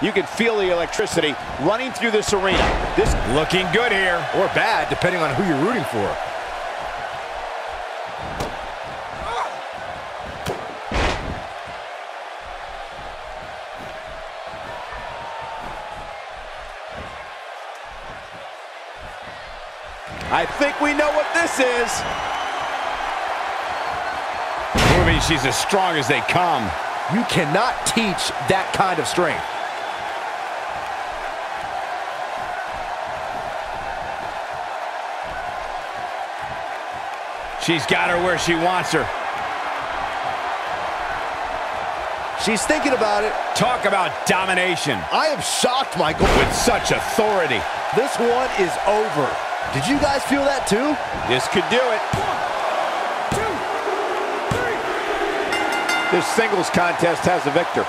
You can feel the electricity running through this arena. This looking good here. Or bad, depending on who you're rooting for. I think we know what this is. Proving she's as strong as they come. You cannot teach that kind of strength. She's got her where she wants her. She's thinking about it. Talk about domination. I am shocked, Michael. With such authority. This one is over. Did you guys feel that too? This could do it. One, two, three. This singles contest has a victor.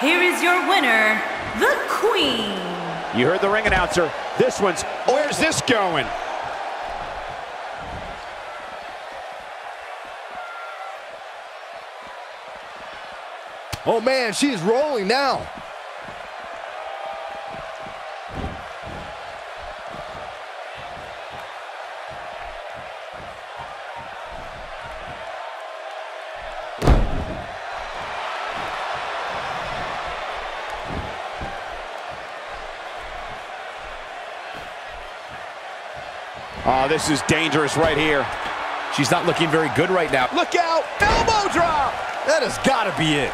Here is your winner, the Queen. You heard the ring announcer. This one's, where's this going? Oh man, she's rolling now. Oh, this is dangerous right here. She's not looking very good right now. Look out! Elbow drop! That has got to be it.